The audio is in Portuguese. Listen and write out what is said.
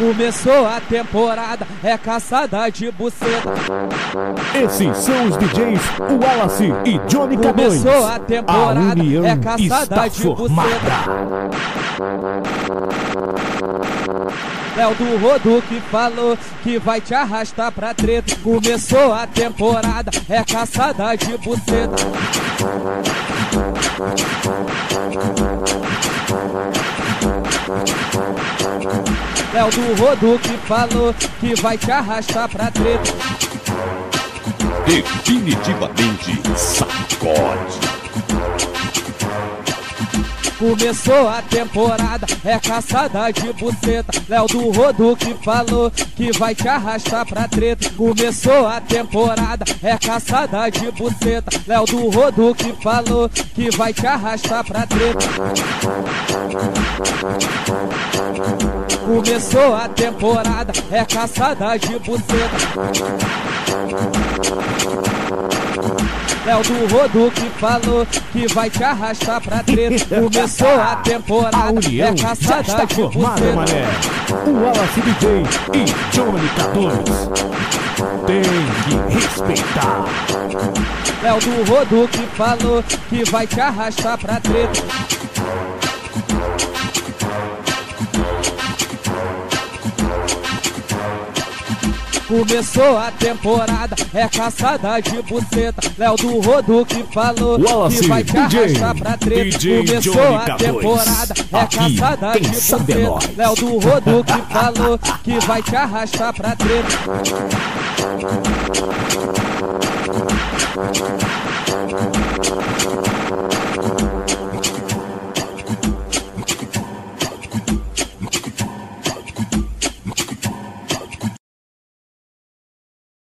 Começou a temporada, é caçada de buceta. Esses são os DJs Wallace e Johnny K2. Começou a temporada, a é caçada de formada. Léo do Rodo que falou que vai te arrastar pra treta. Começou a temporada, é caçada de buceta. Léo do Rodo que falou que vai te arrastar pra treta. Definitivamente sacode. Começou a temporada, é caçada de buceta. Léo do Rodo que falou que vai te arrastar pra treta. Começou a temporada, é caçada de buceta. Léo do Rodo que falou que vai te arrastar pra treta. Começou a temporada, é caçada de buceta. Léo do Rodo que falou que vai te arrastar pra treta. Começou a A temporada, união é já caçada está de formada, mané. O Wallace DJ e Johnny K2. Tem que respeitar. Léo do Rodo que falou que vai te arrastar pra treta. Começou a temporada, é caçada de buceta. Léo do Rodo que falou Wallace, que vai te DJ, arrastar pra treta. DJ Começou Johnny a K2. temporada, é Aqui, caçada de é buceta. Léo do Rodo que falou que vai te arrastar pra treta.